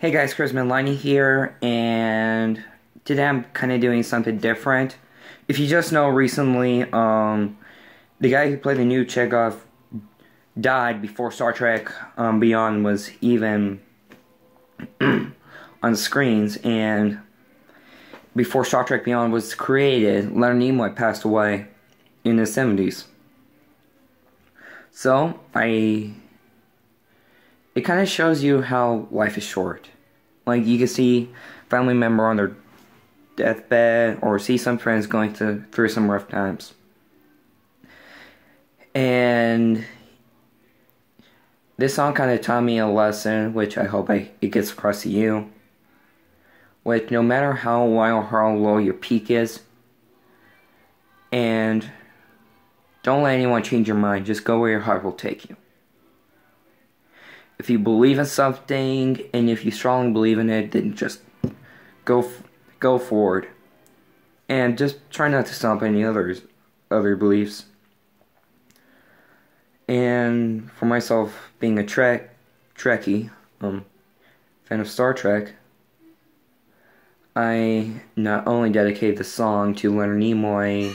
Hey guys, Chris Milani here, and today I'm kind of doing something different. If you just know, recently, um, the guy who played the new Chekov died before Star Trek um, Beyond was even on screens, and before Star Trek Beyond was created, Leonard Nimoy passed away in the 70s. So, I it kind of shows you how life is short. Like you can see family member on their deathbed or see some friends going to, through some rough times. And this song kind of taught me a lesson, which I hope I, it gets across to you. Which no matter how or how low your peak is, and don't let anyone change your mind, just go where your heart will take you if you believe in something and if you strongly believe in it, then just go go forward, and just try not to stomp any others other beliefs. And for myself, being a Trek Trekkie, um, fan of Star Trek, I not only dedicate the song to Leonard Nimoy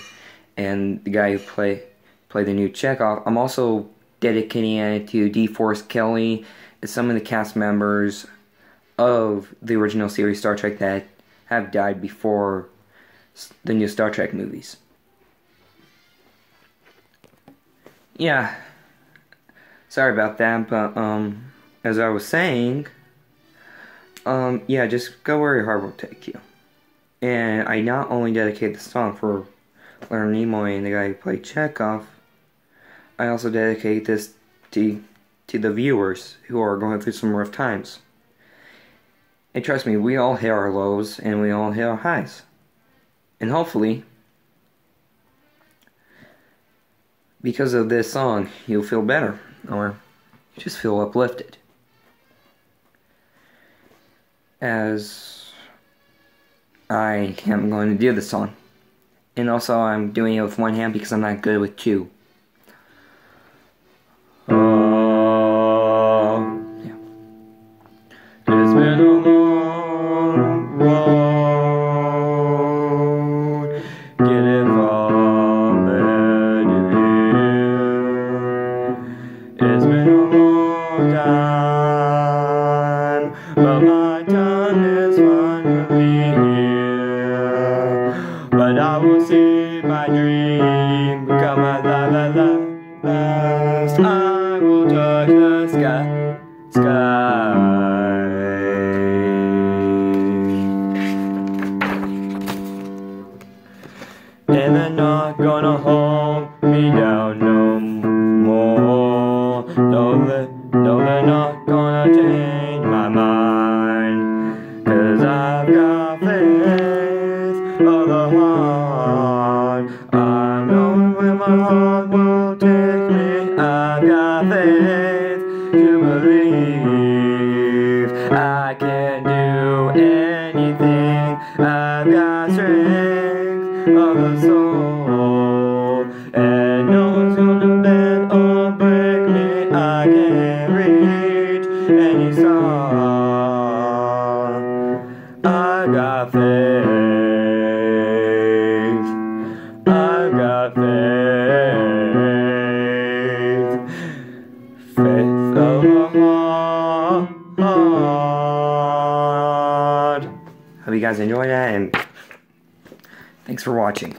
and the guy who play play the new Chekov, I'm also dedicating it to DeForest Kelley and some of the cast members of the original series Star Trek that have died before the new Star Trek movies. Yeah, sorry about that, but um, as I was saying, um, yeah, just go where your heart will take you. And I not only dedicate the song for Leonard Nimoy and the guy who played Chekov, I also dedicate this to to the viewers who are going through some rough times. And trust me, we all hit our lows and we all hit our highs. And hopefully, because of this song, you'll feel better or just feel uplifted. As I am going to do this song. And also, I'm doing it with one hand because I'm not good with two. But I will see my dream become alive at last I will touch the sky, sky. And they're not gonna hold me down no more. No, they, no they're not gonna change and no one's gonna bend or break me. I can reach any star. I got faith. I got faith. Faith of a heart. Hope you guys enjoyed that and thanks for watching.